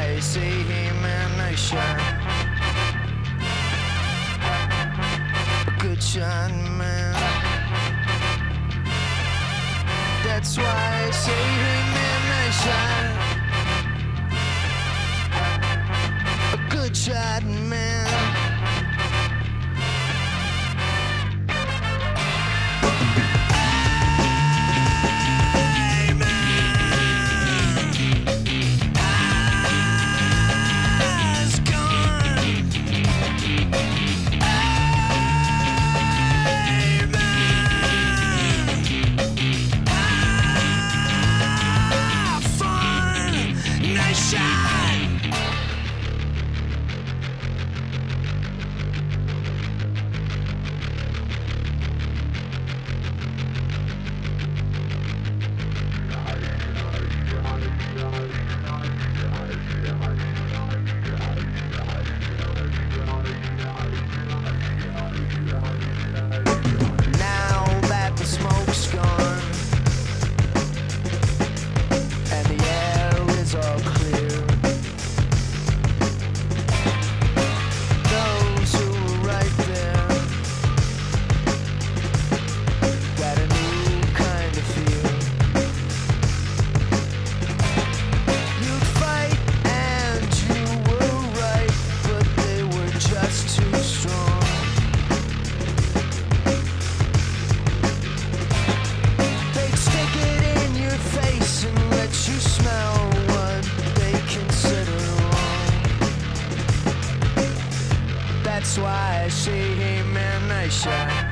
I see him in a shot. Good shot, man. That's why I see him in a shot. A good shot, man. That's why I see him in I shine.